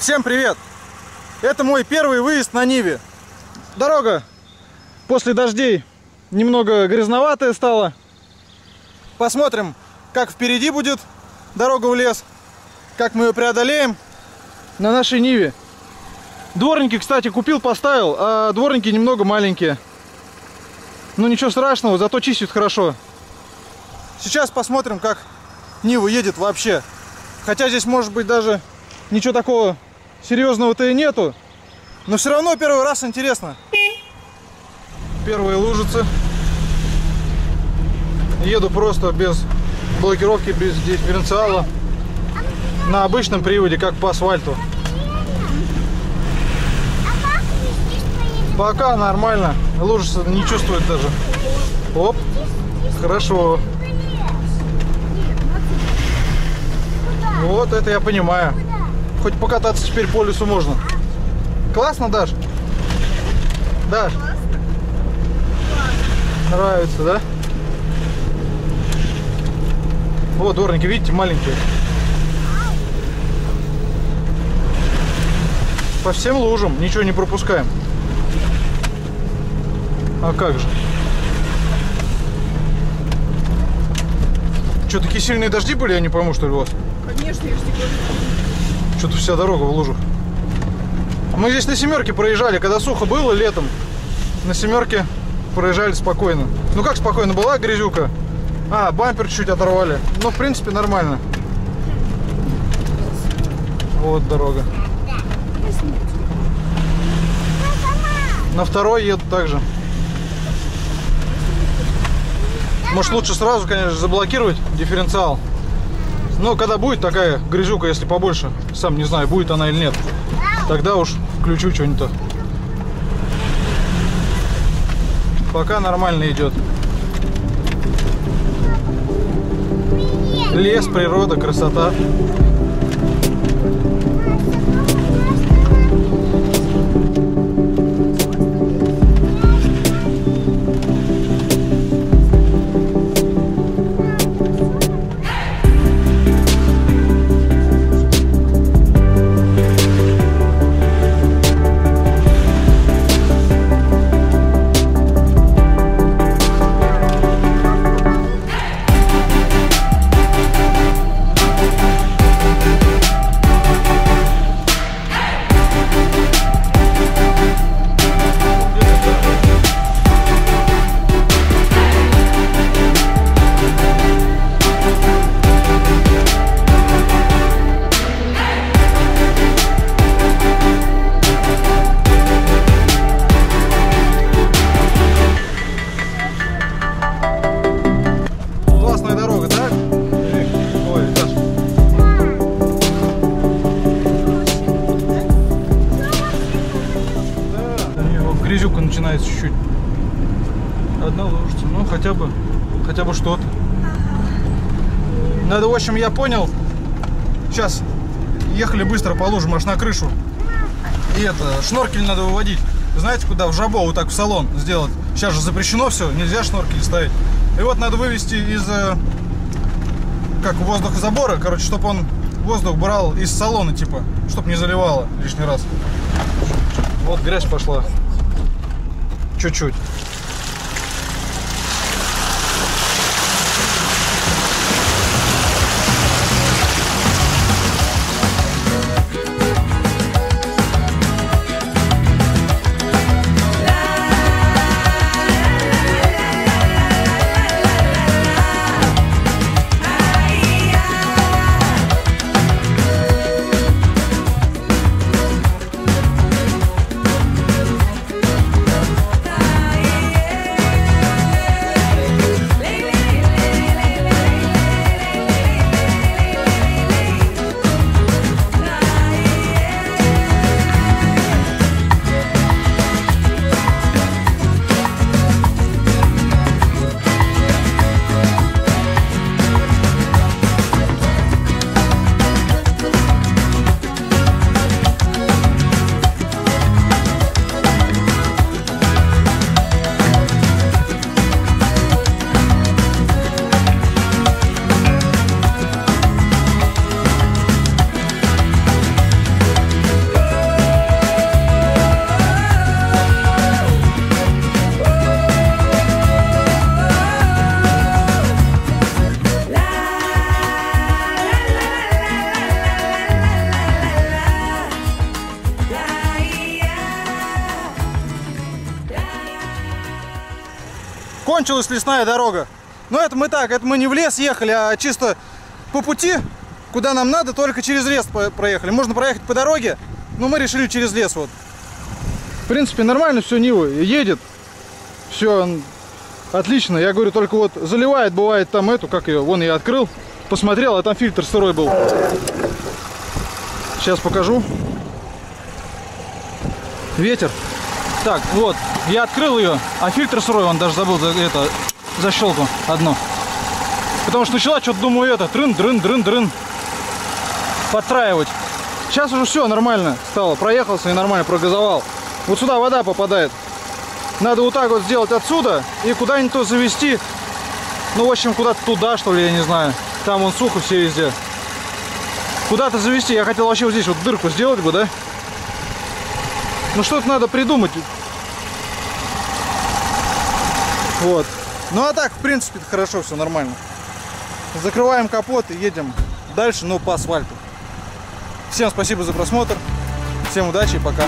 Всем привет! Это мой первый выезд на Ниве. Дорога после дождей немного грязноватая стала. Посмотрим, как впереди будет дорога в лес, как мы ее преодолеем на нашей Ниве. Дворники, кстати, купил, поставил, а дворники немного маленькие. Ну ничего страшного, зато чистят хорошо. Сейчас посмотрим, как Нива едет вообще. Хотя здесь может быть даже ничего такого серьезного-то и нету. Но все равно первый раз интересно. Первые лужицы. Еду просто без блокировки, без дифференциала. На обычном приводе, как по асфальту. Пока нормально. Лужица не чувствует даже. Оп. Хорошо. Вот это я понимаю. Хоть покататься теперь по лесу можно. Классно, Даш? Даш? Нравится, да? Вот дворники, видите, маленькие. По всем лужам, ничего не пропускаем. А как же? Что, такие сильные дожди были, я не пойму, что ли, у вас? Конечно, я же тебе говорю. Что-то вся дорога в лужах. Мы здесь на семерке проезжали, когда сухо было летом. На семерке проезжали спокойно. Ну как спокойно, была грязюка. А, бампер чуть оторвали. Но в принципе нормально. Вот дорога. На второй еду также. Может лучше сразу, конечно, заблокировать дифференциал. Но когда будет такая грязюка, если побольше, сам не знаю, будет она или нет, тогда уж включу что-нибудь. Пока нормально идет. Лес, природа, красота. Начинается чуть-чуть. Одна лужица, ну хотя бы, хотя бы что-то. Надо, в общем, я понял. Сейчас ехали быстро по лужам аж на крышу. И это, шноркель надо выводить. Знаете, куда? В жабо, вот так в салон сделать. Сейчас же запрещено все, нельзя шноркель ставить. И вот надо вывести из, э, как воздухозабора, короче, чтобы он воздух брал из салона, типа, чтобы не заливало лишний раз. Вот грязь пошла. Чуть-чуть. Закончилась лесная дорога. Но это мы так, это мы не в лес ехали, а чисто по пути, куда нам надо, только через лес проехали. Можно проехать по дороге, но мы решили через лес вот. В принципе, нормально все Нива едет. Все отлично. Я говорю, только вот заливает, бывает там эту, как ее, вон я открыл, посмотрел, а там фильтр сырой был. Сейчас покажу. Ветер. Так, вот, я открыл ее, а фильтр сырой, он даже забыл за это, защелку одну. Потому что начала что-то, думаю, это, трын, дрын, дрын, дрын, подтраивать. Сейчас уже все нормально стало, проехался и нормально прогазовал. Вот сюда вода попадает. Надо вот так вот сделать отсюда и куда-нибудь то завести. Ну, в общем, куда-то туда, что ли, я не знаю. Там вон сухо все везде. Куда-то завести. Я хотел вообще вот здесь вот дырку сделать бы, да? Ну, что-то надо придумать. Вот. Ну, а так, в принципе, хорошо, все нормально. Закрываем капот и едем дальше, но по асфальту. Всем спасибо за просмотр. Всем удачи и пока.